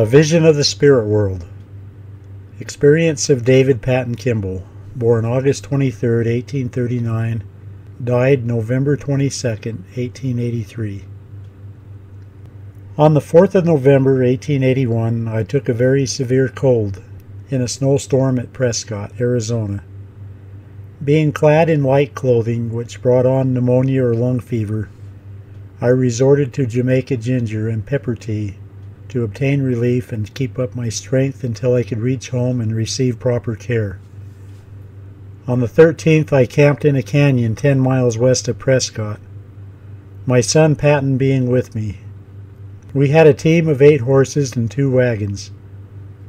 A Vision of the Spirit World. Experience of David Patten Kimball, born August 23, 1839, died November 22, 1883. On the 4th of November, 1881, I took a very severe cold in a snowstorm at Prescott, Arizona. Being clad in light clothing, which brought on pneumonia or lung fever, I resorted to Jamaica ginger and pepper tea to obtain relief and keep up my strength until I could reach home and receive proper care. On the 13th, I camped in a canyon 10 miles west of Prescott, my son Paton being with me. We had a team of eight horses and two wagons.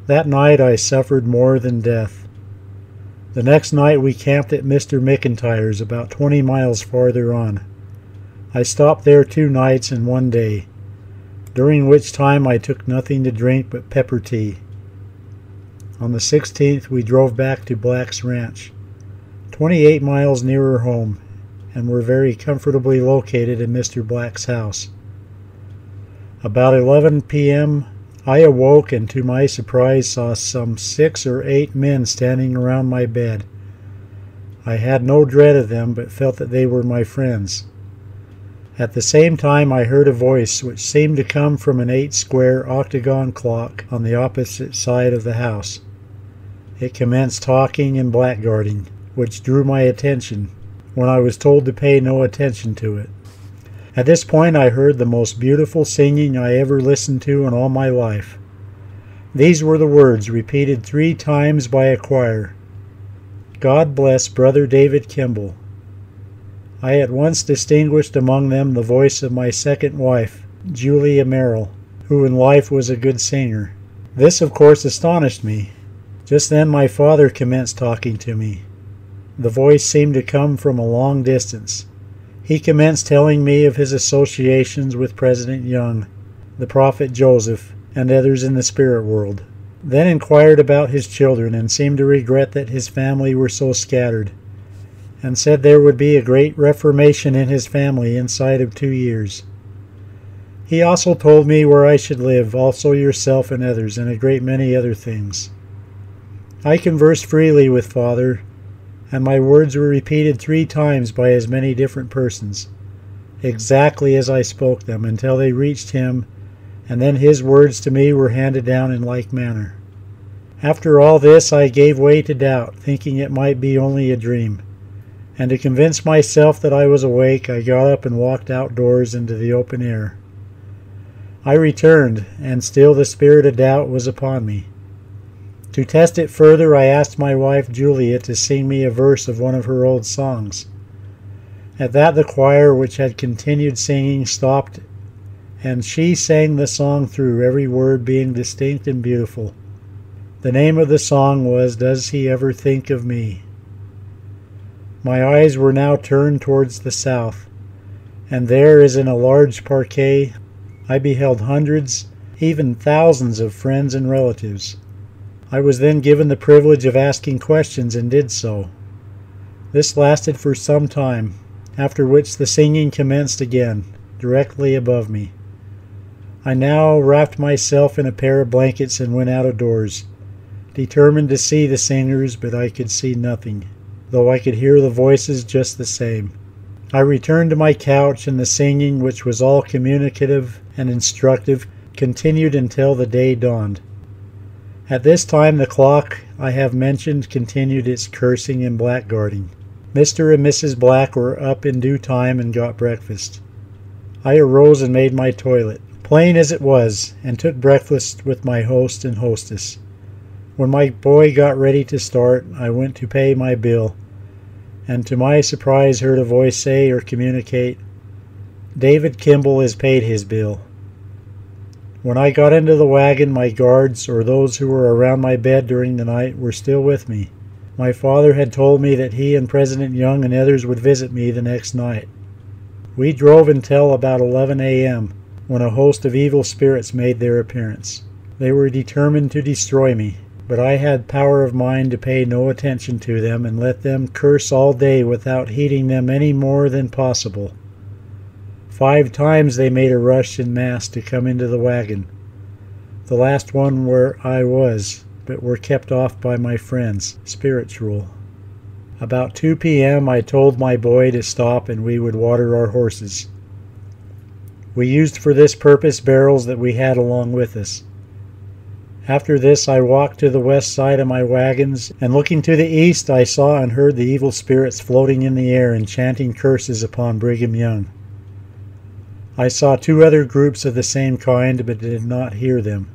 That night I suffered more than death. The next night we camped at Mr. McIntyre's about 20 miles farther on. I stopped there two nights and one day during which time I took nothing to drink but pepper tea. On the 16th, we drove back to Black's Ranch, 28 miles nearer home, and were very comfortably located in Mr. Black's house. About 11 p.m., I awoke and to my surprise saw some six or eight men standing around my bed. I had no dread of them, but felt that they were my friends. At the same time I heard a voice which seemed to come from an eight square octagon clock on the opposite side of the house. It commenced talking and blackguarding, which drew my attention, when I was told to pay no attention to it. At this point I heard the most beautiful singing I ever listened to in all my life. These were the words repeated three times by a choir God bless Brother David Kimball. I at once distinguished among them the voice of my second wife, Julia Merrill, who in life was a good singer. This, of course, astonished me. Just then my father commenced talking to me. The voice seemed to come from a long distance. He commenced telling me of his associations with President Young, the prophet Joseph, and others in the spirit world. Then inquired about his children and seemed to regret that his family were so scattered and said there would be a great reformation in his family inside of two years. He also told me where I should live, also yourself and others, and a great many other things. I conversed freely with Father, and my words were repeated three times by as many different persons, exactly as I spoke them, until they reached him, and then his words to me were handed down in like manner. After all this, I gave way to doubt, thinking it might be only a dream and to convince myself that I was awake, I got up and walked outdoors into the open air. I returned, and still the spirit of doubt was upon me. To test it further, I asked my wife Julia to sing me a verse of one of her old songs. At that, the choir, which had continued singing, stopped, and she sang the song through, every word being distinct and beautiful. The name of the song was Does He Ever Think of Me? My eyes were now turned towards the south, and there, as in a large parquet, I beheld hundreds, even thousands of friends and relatives. I was then given the privilege of asking questions and did so. This lasted for some time, after which the singing commenced again, directly above me. I now wrapped myself in a pair of blankets and went out of doors, determined to see the singers, but I could see nothing though I could hear the voices just the same. I returned to my couch, and the singing, which was all communicative and instructive, continued until the day dawned. At this time, the clock I have mentioned continued its cursing and blackguarding. Mr. and Mrs. Black were up in due time and got breakfast. I arose and made my toilet, plain as it was, and took breakfast with my host and hostess. When my boy got ready to start, I went to pay my bill and to my surprise heard a voice say or communicate, David Kimball has paid his bill. When I got into the wagon, my guards, or those who were around my bed during the night, were still with me. My father had told me that he and President Young and others would visit me the next night. We drove until about 11 a.m., when a host of evil spirits made their appearance. They were determined to destroy me, but I had power of mind to pay no attention to them and let them curse all day without heeding them any more than possible. Five times they made a rush in mass to come into the wagon. the last one where I was, but were kept off by my friends, spiritual. About 2 p.m., I told my boy to stop and we would water our horses. We used for this purpose barrels that we had along with us. After this, I walked to the west side of my wagons, and looking to the east, I saw and heard the evil spirits floating in the air and chanting curses upon Brigham Young. I saw two other groups of the same kind, but did not hear them.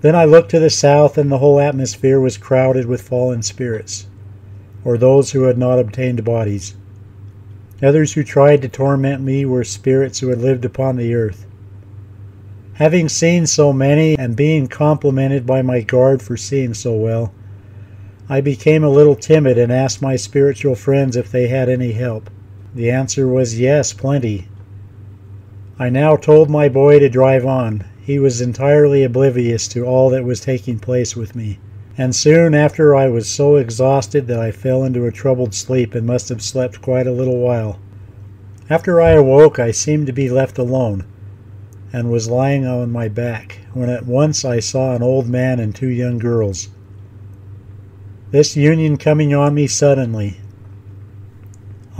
Then I looked to the south, and the whole atmosphere was crowded with fallen spirits, or those who had not obtained bodies. Others who tried to torment me were spirits who had lived upon the earth. Having seen so many, and being complimented by my guard for seeing so well, I became a little timid and asked my spiritual friends if they had any help. The answer was yes, plenty. I now told my boy to drive on. He was entirely oblivious to all that was taking place with me, and soon after I was so exhausted that I fell into a troubled sleep and must have slept quite a little while. After I awoke, I seemed to be left alone and was lying on my back, when at once I saw an old man and two young girls. This union coming on me suddenly,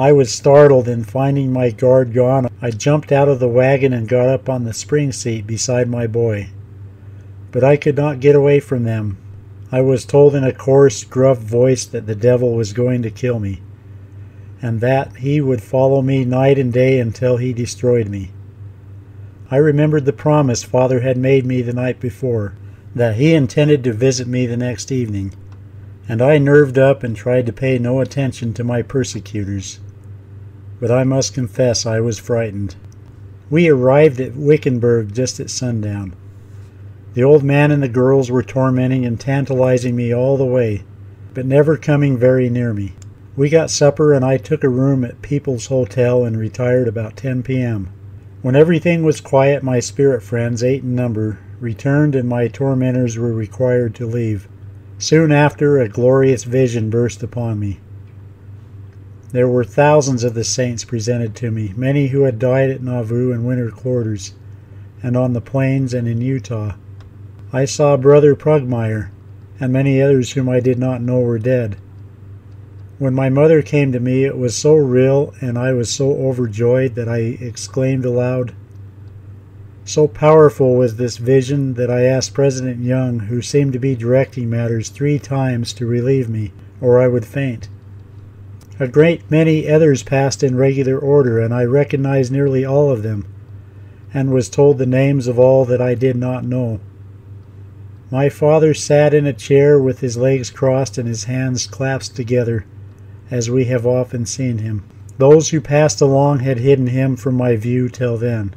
I was startled, and finding my guard gone, I jumped out of the wagon and got up on the spring seat beside my boy. But I could not get away from them. I was told in a coarse, gruff voice that the devil was going to kill me, and that he would follow me night and day until he destroyed me. I remembered the promise Father had made me the night before, that he intended to visit me the next evening, and I nerved up and tried to pay no attention to my persecutors. But I must confess I was frightened. We arrived at Wickenburg just at sundown. The old man and the girls were tormenting and tantalizing me all the way, but never coming very near me. We got supper and I took a room at People's Hotel and retired about 10 p.m. When everything was quiet, my spirit friends, eight in number, returned and my tormentors were required to leave. Soon after, a glorious vision burst upon me. There were thousands of the saints presented to me, many who had died at Nauvoo in winter quarters, and on the plains and in Utah. I saw Brother Pugmire, and many others whom I did not know were dead. When my mother came to me, it was so real and I was so overjoyed that I exclaimed aloud. So powerful was this vision that I asked President Young, who seemed to be directing matters, three times to relieve me, or I would faint. A great many others passed in regular order, and I recognized nearly all of them, and was told the names of all that I did not know. My father sat in a chair with his legs crossed and his hands clasped together as we have often seen him. Those who passed along had hidden him from my view till then.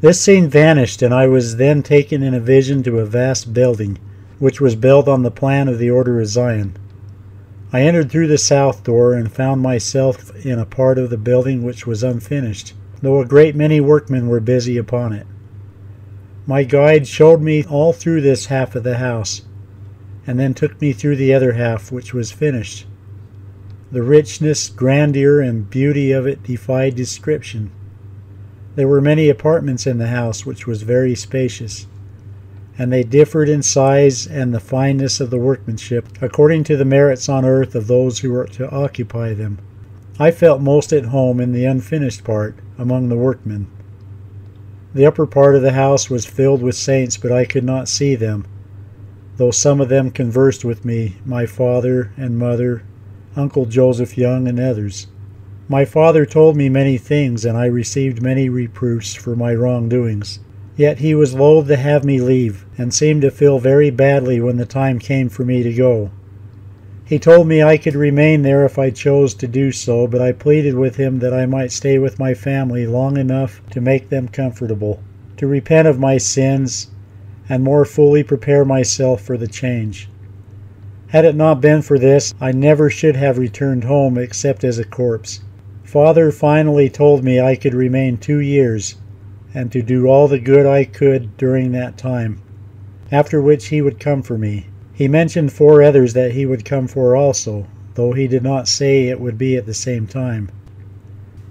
This scene vanished, and I was then taken in a vision to a vast building, which was built on the plan of the Order of Zion. I entered through the south door and found myself in a part of the building which was unfinished, though a great many workmen were busy upon it. My guide showed me all through this half of the house, and then took me through the other half, which was finished. The richness, grandeur, and beauty of it defied description. There were many apartments in the house, which was very spacious, and they differed in size and the fineness of the workmanship according to the merits on earth of those who were to occupy them. I felt most at home in the unfinished part, among the workmen. The upper part of the house was filled with saints, but I could not see them, though some of them conversed with me, my father and mother Uncle Joseph Young, and others. My father told me many things, and I received many reproofs for my wrongdoings. Yet he was loath to have me leave, and seemed to feel very badly when the time came for me to go. He told me I could remain there if I chose to do so, but I pleaded with him that I might stay with my family long enough to make them comfortable, to repent of my sins, and more fully prepare myself for the change. Had it not been for this, I never should have returned home except as a corpse. Father finally told me I could remain two years and to do all the good I could during that time, after which he would come for me. He mentioned four others that he would come for also, though he did not say it would be at the same time.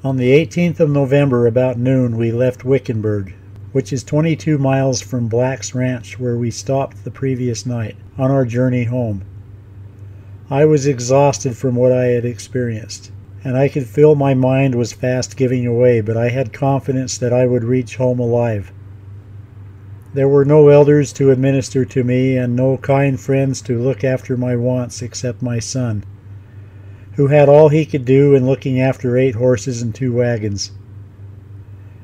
On the 18th of November, about noon, we left Wickenburg. which is 22 miles from Black's Ranch where we stopped the previous night on our journey home. I was exhausted from what I had experienced, and I could feel my mind was fast giving away, but I had confidence that I would reach home alive. There were no elders to administer to me, and no kind friends to look after my wants except my son, who had all he could do in looking after eight horses and two wagons.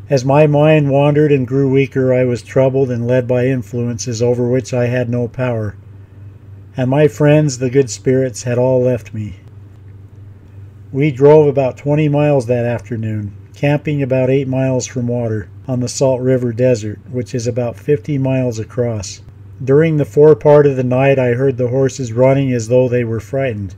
As my mind wandered and grew weaker, I was troubled and led by influences over which I had no power, and my friends, the good spirits, had all left me. We drove about 20 miles that afternoon, camping about 8 miles from water on the Salt River Desert, which is about 50 miles across. During the fore part of the night, I heard the horses running as though they were frightened.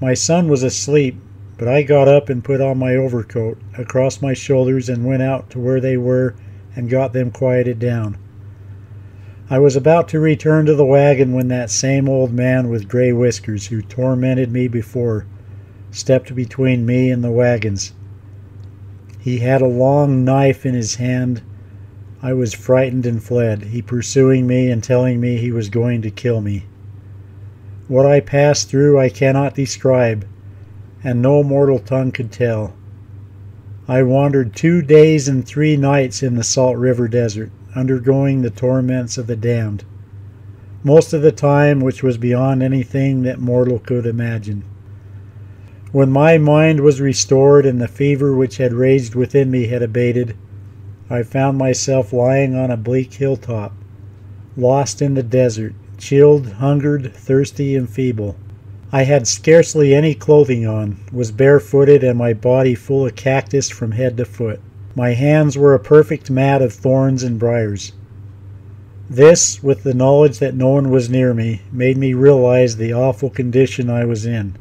My son was asleep, but I got up and put on my overcoat across my shoulders and went out to where they were and got them quieted down. I was about to return to the wagon when that same old man with gray whiskers who tormented me before stepped between me and the wagons. He had a long knife in his hand. I was frightened and fled, he pursuing me and telling me he was going to kill me. What I passed through I cannot describe, and no mortal tongue could tell. I wandered two days and three nights in the Salt River Desert, undergoing the torments of the damned, most of the time which was beyond anything that mortal could imagine. When my mind was restored and the fever which had raged within me had abated, I found myself lying on a bleak hilltop, lost in the desert, chilled, hungered, thirsty, and feeble. I had scarcely any clothing on, was barefooted, and my body full of cactus from head to foot. My hands were a perfect mat of thorns and briars. This, with the knowledge that no one was near me, made me realize the awful condition I was in.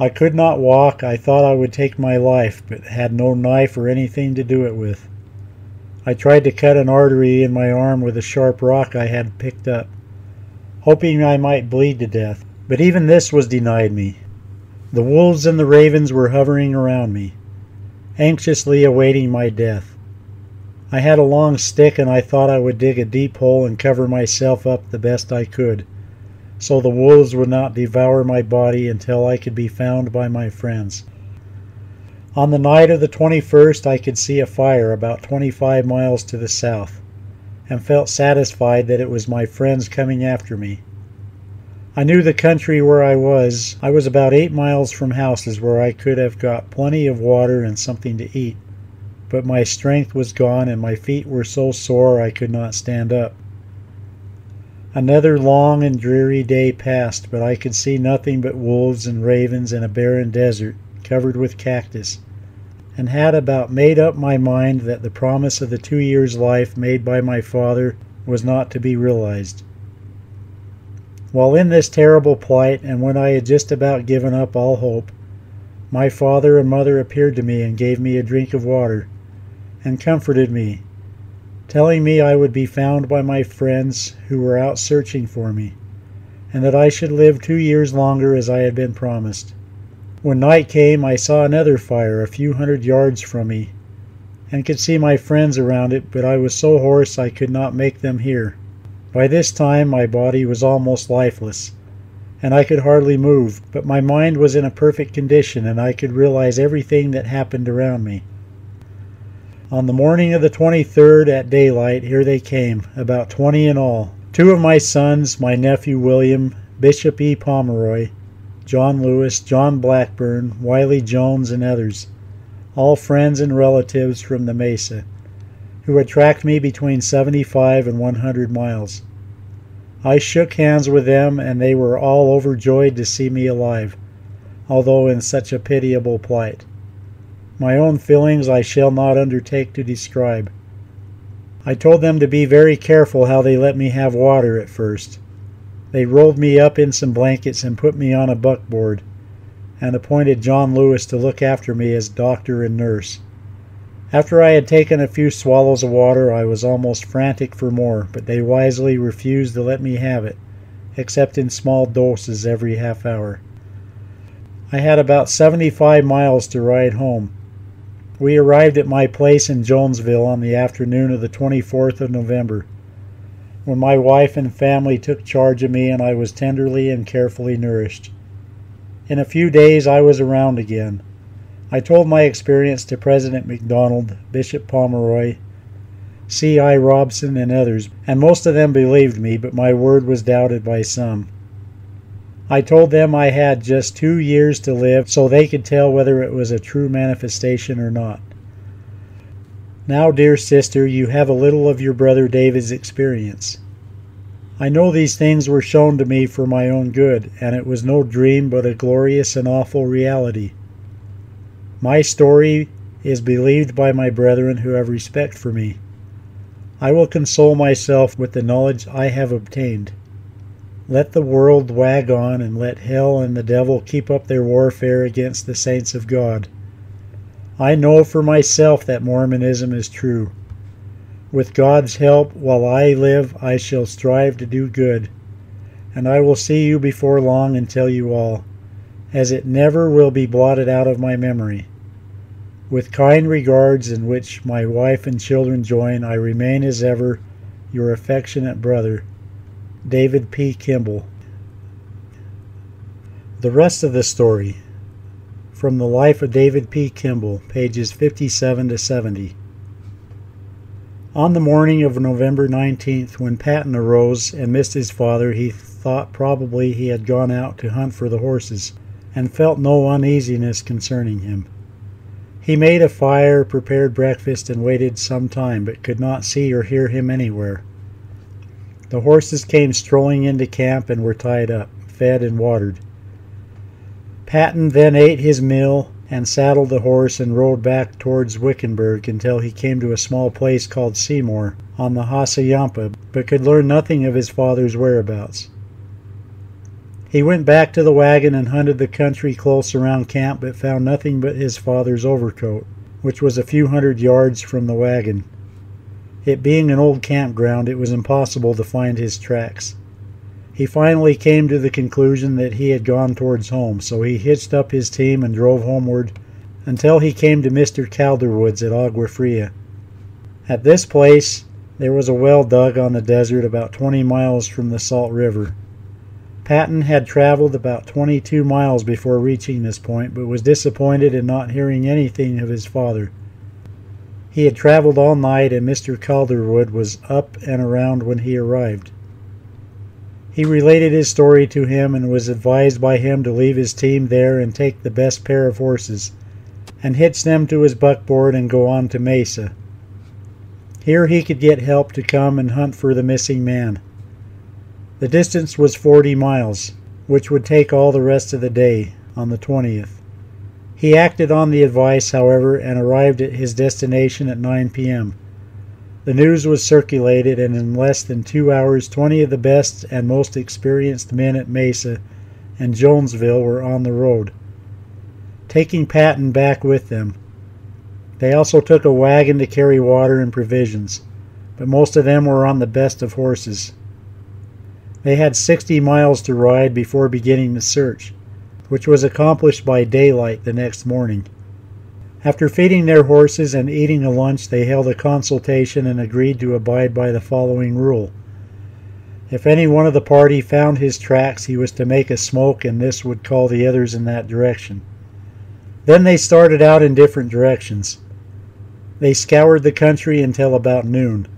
I could not walk. I thought I would take my life, but had no knife or anything to do it with. I tried to cut an artery in my arm with a sharp rock I had picked up, hoping I might bleed to death, but even this was denied me. The wolves and the ravens were hovering around me, anxiously awaiting my death. I had a long stick and I thought I would dig a deep hole and cover myself up the best I could so the wolves would not devour my body until I could be found by my friends. On the night of the 21st, I could see a fire about 25 miles to the south, and felt satisfied that it was my friends coming after me. I knew the country where I was. I was about eight miles from houses where I could have got plenty of water and something to eat, but my strength was gone and my feet were so sore I could not stand up. Another long and dreary day passed, but I could see nothing but wolves and ravens in a barren desert covered with cactus, and had about made up my mind that the promise of the two years' life made by my father was not to be realized. While in this terrible plight, and when I had just about given up all hope, my father and mother appeared to me and gave me a drink of water, and comforted me telling me I would be found by my friends who were out searching for me, and that I should live two years longer as I had been promised. When night came, I saw another fire a few hundred yards from me, and could see my friends around it, but I was so hoarse I could not make them hear. By this time, my body was almost lifeless, and I could hardly move, but my mind was in a perfect condition, and I could realize everything that happened around me. On the morning of the 23rd at daylight, here they came, about 20 in all. Two of my sons, my nephew William, Bishop E. Pomeroy, John Lewis, John Blackburn, Wiley Jones, and others, all friends and relatives from the Mesa, who had tracked me between 75 and 100 miles. I shook hands with them, and they were all overjoyed to see me alive, although in such a pitiable plight. My own feelings I shall not undertake to describe. I told them to be very careful how they let me have water at first. They rolled me up in some blankets and put me on a buckboard, and appointed John Lewis to look after me as doctor and nurse. After I had taken a few swallows of water, I was almost frantic for more, but they wisely refused to let me have it, except in small doses every half hour. I had about 75 miles to ride home, We arrived at my place in Jonesville on the afternoon of the 24th of November, when my wife and family took charge of me and I was tenderly and carefully nourished. In a few days I was around again. I told my experience to President MacDonald, Bishop Pomeroy, C. I. Robson, and others, and most of them believed me, but my word was doubted by some. I told them I had just two years to live so they could tell whether it was a true manifestation or not. Now, dear sister, you have a little of your brother David's experience. I know these things were shown to me for my own good, and it was no dream but a glorious and awful reality. My story is believed by my brethren who have respect for me. I will console myself with the knowledge I have obtained. Let the world wag on, and let hell and the devil keep up their warfare against the saints of God. I know for myself that Mormonism is true. With God's help, while I live, I shall strive to do good, and I will see you before long and tell you all, as it never will be blotted out of my memory. With kind regards, in which my wife and children join, I remain as ever your affectionate brother, David P. Kimball. The rest of the story from the life of David P. Kimball, pages 57 to 70. On the morning of November 19th, when Patton arose and missed his father, he thought probably he had gone out to hunt for the horses, and felt no uneasiness concerning him. He made a fire, prepared breakfast, and waited some time, but could not see or hear him anywhere. The horses came strolling into camp and were tied up, fed and watered. Patton then ate his meal and saddled the horse and rode back towards Wickenburg until he came to a small place called Seymour on the Hassayampa, but could learn nothing of his father's whereabouts. He went back to the wagon and hunted the country close around camp, but found nothing but his father's overcoat, which was a few hundred yards from the wagon. It being an old campground, it was impossible to find his tracks. He finally came to the conclusion that he had gone towards home, so he hitched up his team and drove homeward until he came to Mr. Calderwood's at Agua Fria. At this place, there was a well dug on the desert about 20 miles from the Salt River. Patton had traveled about 22 miles before reaching this point, but was disappointed in not hearing anything of his father. He had traveled all night, and Mr. Calderwood was up and around when he arrived. He related his story to him and was advised by him to leave his team there and take the best pair of horses, and hitch them to his buckboard and go on to Mesa. Here he could get help to come and hunt for the missing man. The distance was 40 miles, which would take all the rest of the day on the 20th. He acted on the advice, however, and arrived at his destination at 9 p.m. The news was circulated, and in less than two hours, 20 of the best and most experienced men at Mesa and Jonesville were on the road, taking Patton back with them. They also took a wagon to carry water and provisions, but most of them were on the best of horses. They had 60 miles to ride before beginning the search which was accomplished by daylight the next morning. After feeding their horses and eating a lunch, they held a consultation and agreed to abide by the following rule. If any one of the party found his tracks, he was to make a smoke, and this would call the others in that direction. Then they started out in different directions. They scoured the country until about noon,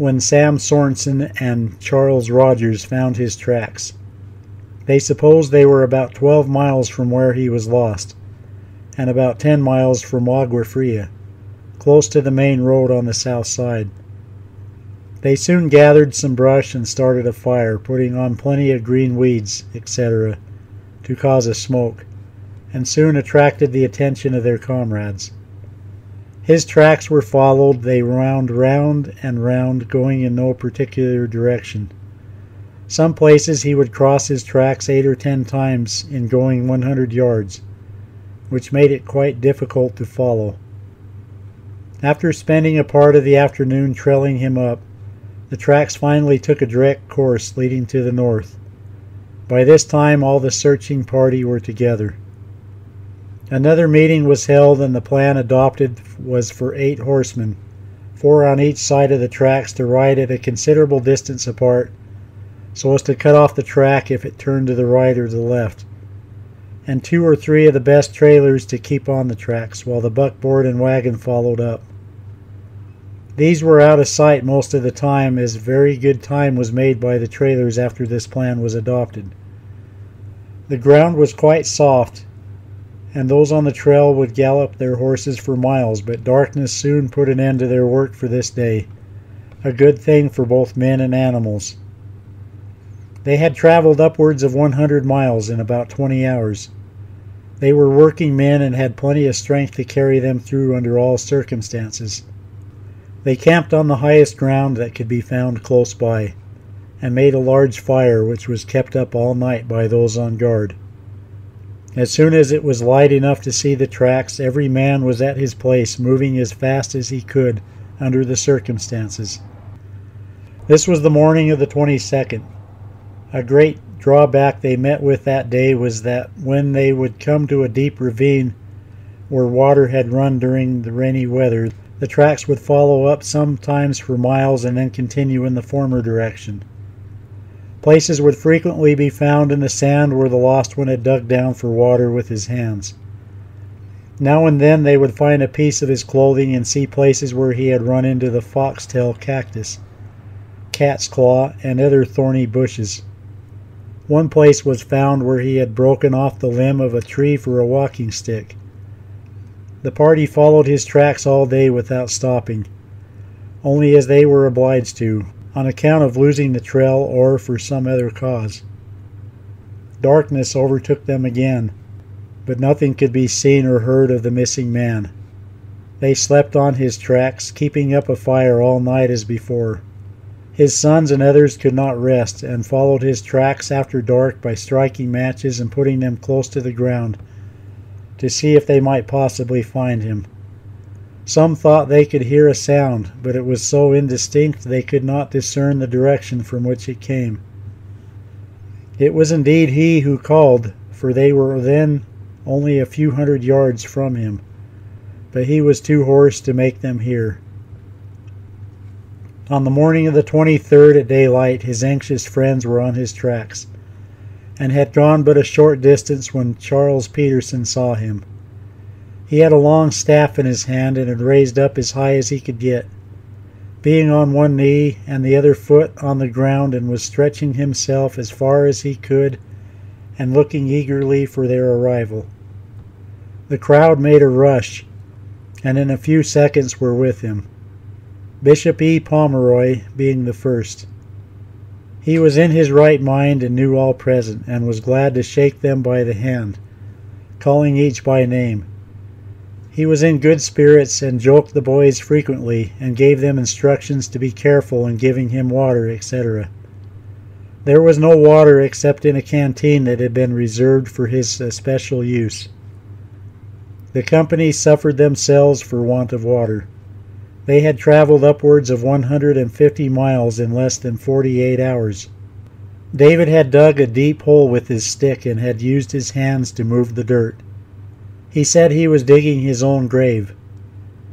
when Sam Sorensen and Charles Rogers found his tracks. They supposed they were about 12 miles from where he was lost, and about 10 miles from Agua Fria, close to the main road on the south side. They soon gathered some brush and started a fire, putting on plenty of green weeds, etc., to cause a smoke, and soon attracted the attention of their comrades. His tracks were followed, they wound round and round, going in no particular direction. Some places he would cross his tracks eight or ten times in going 100 yards, which made it quite difficult to follow. After spending a part of the afternoon trailing him up, the tracks finally took a direct course leading to the north. By this time, all the searching party were together. Another meeting was held, and the plan adopted was for eight horsemen, four on each side of the tracks, to ride at a considerable distance apart, so as to cut off the track if it turned to the right or the left, and two or three of the best trailers to keep on the tracks while the buckboard and wagon followed up. These were out of sight most of the time, as very good time was made by the trailers after this plan was adopted. The ground was quite soft, and those on the trail would gallop their horses for miles, but darkness soon put an end to their work for this day, a good thing for both men and animals. They had traveled upwards of 100 miles in about 20 hours. They were working men and had plenty of strength to carry them through under all circumstances. They camped on the highest ground that could be found close by, and made a large fire which was kept up all night by those on guard. As soon as it was light enough to see the tracks, every man was at his place, moving as fast as he could under the circumstances. This was the morning of the 22nd. A great drawback they met with that day was that when they would come to a deep ravine where water had run during the rainy weather, the tracks would follow up sometimes for miles and then continue in the former direction. Places would frequently be found in the sand where the lost one had dug down for water with his hands. Now and then they would find a piece of his clothing and see places where he had run into the foxtail cactus, cat's claw, and other thorny bushes. One place was found where he had broken off the limb of a tree for a walking stick. The party followed his tracks all day without stopping, only as they were obliged to, on account of losing the trail or for some other cause. Darkness overtook them again, but nothing could be seen or heard of the missing man. They slept on his tracks, keeping up a fire all night as before. His sons and others could not rest, and followed his tracks after dark by striking matches and putting them close to the ground to see if they might possibly find him. Some thought they could hear a sound, but it was so indistinct they could not discern the direction from which it came. It was indeed he who called, for they were then only a few hundred yards from him, but he was too hoarse to make them hear. On the morning of the 23rd at daylight, his anxious friends were on his tracks, and had gone but a short distance when Charles Peterson saw him. He had a long staff in his hand and had raised up as high as he could get, being on one knee and the other foot on the ground, and was stretching himself as far as he could and looking eagerly for their arrival. The crowd made a rush, and in a few seconds were with him, Bishop E. Pomeroy being the first. He was in his right mind and knew all present, and was glad to shake them by the hand, calling each by name. He was in good spirits and joked the boys frequently and gave them instructions to be careful in giving him water, etc. There was no water except in a canteen that had been reserved for his uh, especial use. The company suffered themselves for want of water. They had traveled upwards of 150 miles in less than 48 hours. David had dug a deep hole with his stick and had used his hands to move the dirt. He said he was digging his own grave.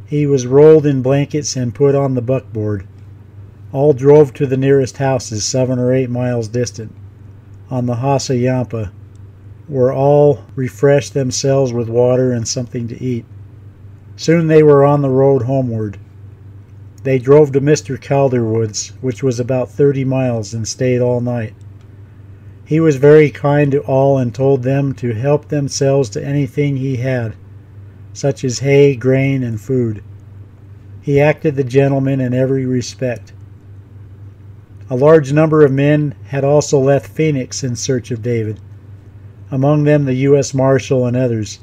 He was rolled in blankets and put on the buckboard. All drove to the nearest houses, seven or eight miles distant, on the Hassayampa, where all refreshed themselves with water and something to eat. Soon they were on the road homeward. They drove to Mr. Calderwood's, which was about thirty miles, and stayed all night. He was very kind to all and told them to help themselves to anything he had, such as hay, grain, and food. He acted the gentleman in every respect. A large number of men had also left Phoenix in search of David, among them the U.S. Marshal and others.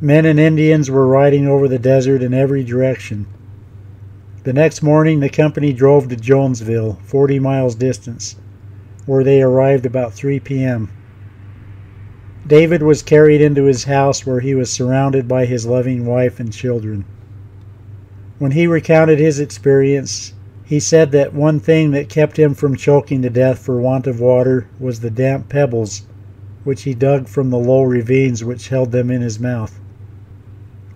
Men and Indians were riding over the desert in every direction. The next morning the company drove to Jonesville, 40 miles distance where they arrived about 3 p.m. David was carried into his house where he was surrounded by his loving wife and children. When he recounted his experience, he said that one thing that kept him from choking to death for want of water was the damp pebbles which he dug from the low ravines which held them in his mouth.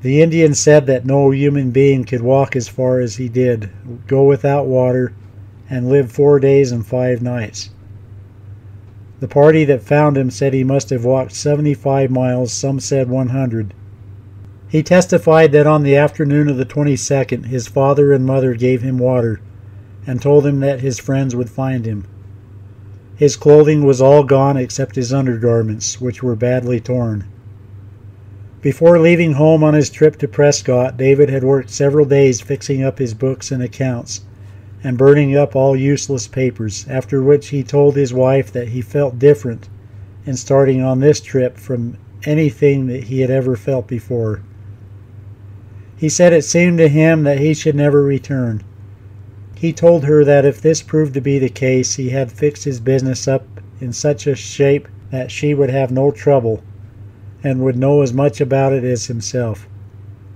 The Indian said that no human being could walk as far as he did, go without water, and live four days and five nights. The party that found him said he must have walked 75 miles, some said 100. He testified that on the afternoon of the 22nd his father and mother gave him water and told him that his friends would find him. His clothing was all gone except his undergarments, which were badly torn. Before leaving home on his trip to Prescott, David had worked several days fixing up his books and accounts and burning up all useless papers, after which he told his wife that he felt different in starting on this trip from anything that he had ever felt before. He said it seemed to him that he should never return. He told her that if this proved to be the case, he had fixed his business up in such a shape that she would have no trouble and would know as much about it as himself.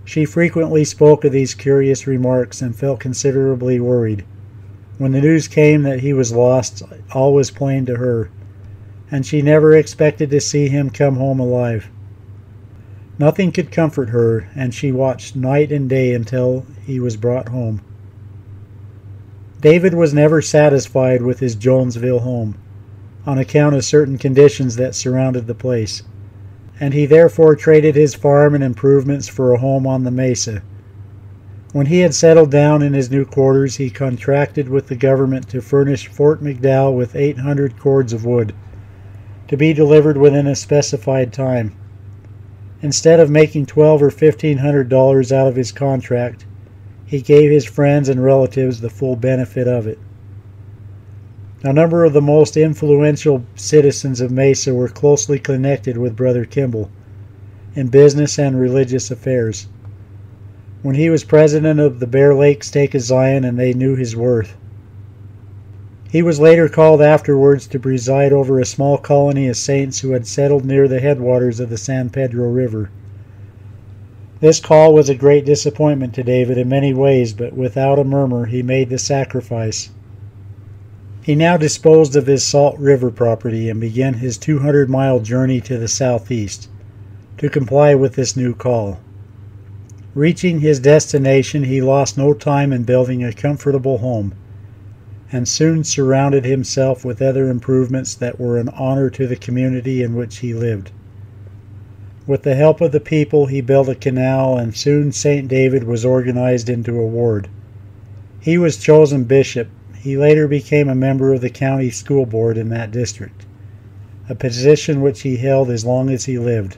She frequently spoke of these curious remarks and felt considerably worried. When the news came that he was lost, all was plain to her, and she never expected to see him come home alive. Nothing could comfort her, and she watched night and day until he was brought home. David was never satisfied with his Jonesville home, on account of certain conditions that surrounded the place, and he therefore traded his farm and improvements for a home on the mesa. When he had settled down in his new quarters, he contracted with the government to furnish Fort McDowell with 800 cords of wood, to be delivered within a specified time. Instead of making twelve or fifteen hundred dollars out of his contract, he gave his friends and relatives the full benefit of it. A number of the most influential citizens of Mesa were closely connected with Brother Kimball in business and religious affairs. When he was president of the Bear Lake Stake of Zion, and they knew his worth. He was later called afterwards to preside over a small colony of saints who had settled near the headwaters of the San Pedro River. This call was a great disappointment to David in many ways, but without a murmur he made the sacrifice. He now disposed of his Salt River property and began his 200 mile journey to the southeast to comply with this new call. Reaching his destination, he lost no time in building a comfortable home and soon surrounded himself with other improvements that were an honor to the community in which he lived. With the help of the people, he built a canal, and soon St. David was organized into a ward. He was chosen bishop. He later became a member of the county school board in that district, a position which he held as long as he lived.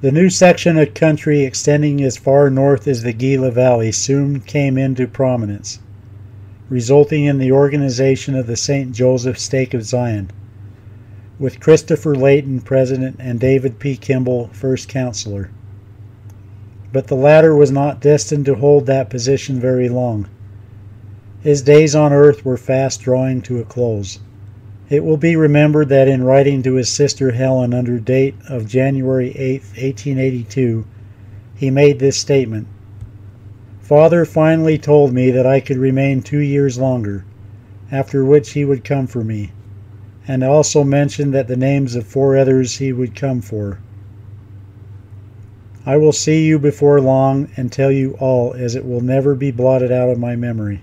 The new section of country extending as far north as the Gila Valley soon came into prominence, resulting in the organization of the St. Joseph Stake of Zion with Christopher Layton president and David P. Kimball first counselor. But the latter was not destined to hold that position very long. His days on earth were fast drawing to a close. It will be remembered that in writing to his sister Helen under date of January 8, 1882, he made this statement Father finally told me that I could remain two years longer, after which he would come for me and also mentioned that the names of four others he would come for. I will see you before long and tell you all, as it will never be blotted out of my memory.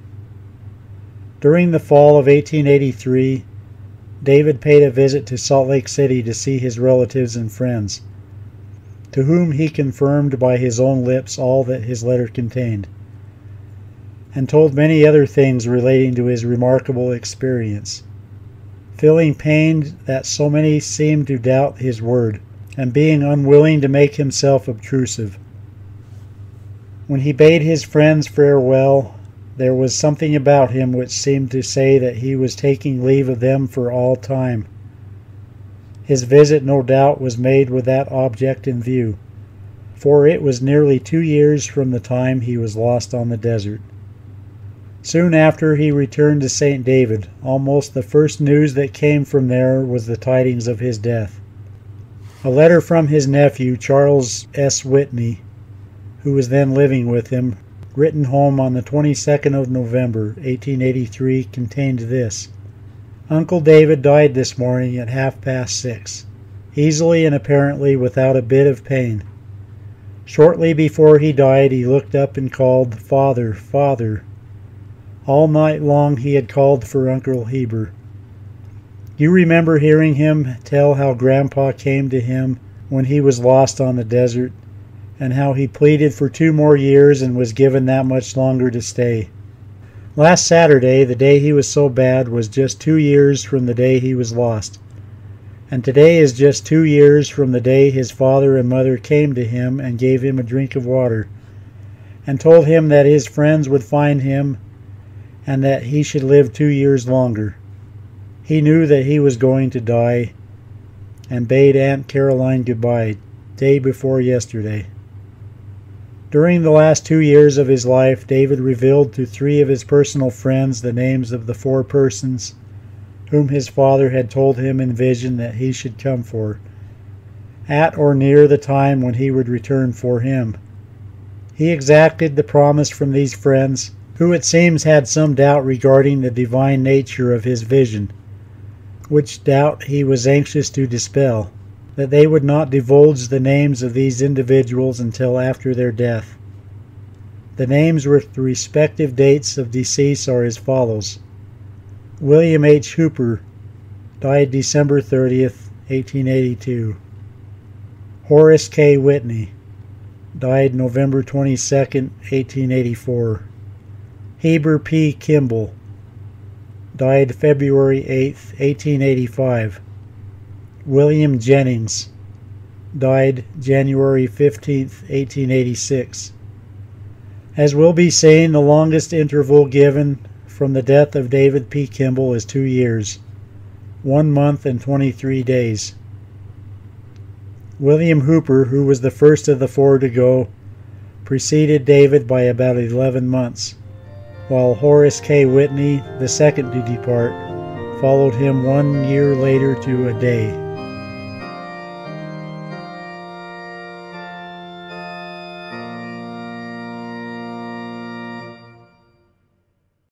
During the fall of 1883, David paid a visit to Salt Lake City to see his relatives and friends, to whom he confirmed by his own lips all that his letter contained, and told many other things relating to his remarkable experience feeling pained that so many seemed to doubt his word, and being unwilling to make himself obtrusive. When he bade his friends farewell, there was something about him which seemed to say that he was taking leave of them for all time. His visit, no doubt, was made with that object in view, for it was nearly two years from the time he was lost on the desert. Soon after he returned to St. David. Almost the first news that came from there was the tidings of his death. A letter from his nephew, Charles S. Whitney, who was then living with him, written home on the 22nd of November, 1883, contained this Uncle David died this morning at half past six, easily and apparently without a bit of pain. Shortly before he died, he looked up and called, Father, Father. All night long he had called for Uncle Heber. You remember hearing him tell how Grandpa came to him when he was lost on the desert, and how he pleaded for two more years and was given that much longer to stay. Last Saturday, the day he was so bad, was just two years from the day he was lost. And today is just two years from the day his father and mother came to him and gave him a drink of water, and told him that his friends would find him and that he should live two years longer. He knew that he was going to die and bade Aunt Caroline goodbye day before yesterday. During the last two years of his life, David revealed to three of his personal friends the names of the four persons whom his father had told him in vision that he should come for, at or near the time when he would return for him. He exacted the promise from these friends, who it seems had some doubt regarding the divine nature of his vision, which doubt he was anxious to dispel that they would not divulge the names of these individuals until after their death. The names with the respective dates of decease are as follows William H. Hooper, died December 30th, 1882. Horace K. Whitney, died November 22nd, 1884. Heber P. Kimball, died February 8th, 1885. William Jennings, died January 15, 1886. As will be seen, the longest interval given from the death of David P. Kimball is two years, one month and 23 days. William Hooper, who was the first of the four to go, preceded David by about 11 months, while Horace K. Whitney, the second to depart, followed him one year later to a day.